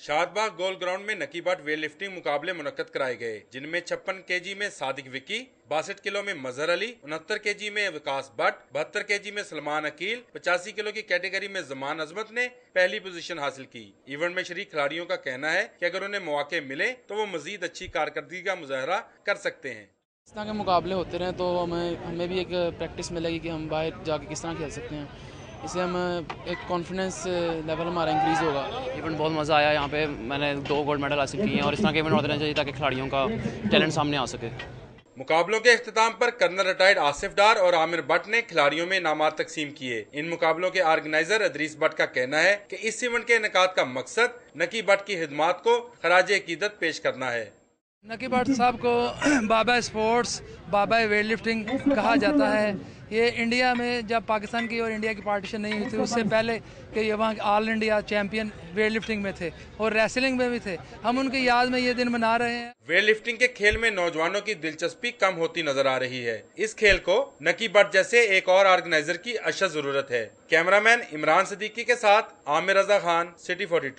शादबाग गोल ground में नकीबाट weight lifting मुकाबले मुनद कराए गए, जिनमें छप्पन के जी में सादिक विकी बासठ किलो में मजहर अली, उनहत्तर के जी में विकास भट्ट, बहत्तर के जी में सलमान अकील, पचासी किलो की कैटेगरी में जमान अजमत ने पहली पोजीशन हासिल की। इवेंट में शरीक खिलाड़ियों का कहना है कि अगर उन्हें मौके मिले तो वो मजीद अच्छी कारकर्दगी का मुजाहरा कर सकते हैं। इस तरह के मुकाबले होते रहे तो हमें हमें भी एक प्रैक्टिस मिलेगी कि हम बाहर जाके किस तरह खेल सकते हैं। इससे हम एक कॉन्फिडेंस लेवल हमारा इंक्रीज़ होगा। इवेंट बहुत मज़ा आया यहाँ पे। मैंने दो गोल्ड मेडल हासिल किए हैं और इस तरह के इवेंट होते रहने चाहिए ताकि खिलाड़ियों का टैलेंट सामने आ सके। मुकाबलों के अख्ताम पर कर्नल रिटायर्ड आसिफ डार और आमिर भट्ट ने खिलाड़ियों में इनाम तकसीम किए। इन मुकाबलों के ऑर्गेनाइजर अदरीस भट्ट का कहना है कि इस इवेंट के इनका का मकसद नकी भट्ट की खिदमात को खराज अकीदत पेश करना है। नकी भट्ट साहब को बाबा स्पोर्ट्स, बाबा वेट लिफ्टिंग कहा जाता है। ये इंडिया में जब पाकिस्तान की और इंडिया की पार्टीशन नहीं हुई थी, उससे पहले कि ये वहाँ all India champion weight lifting में थे और रेसलिंग में भी थे। हम उनकी याद में ये दिन मना रहे हैं। वेट लिफ्टिंग के खेल में नौजवानों की दिलचस्पी कम होती नज़र आ रही है। इस खेल को नकी भट्ट जैसे एक और ऑर्गेनाइजर की अशद ज़रूरत है। कैमरामैन इमरान सदीकी के साथ आमिर रजा खान सिटी फोर्टी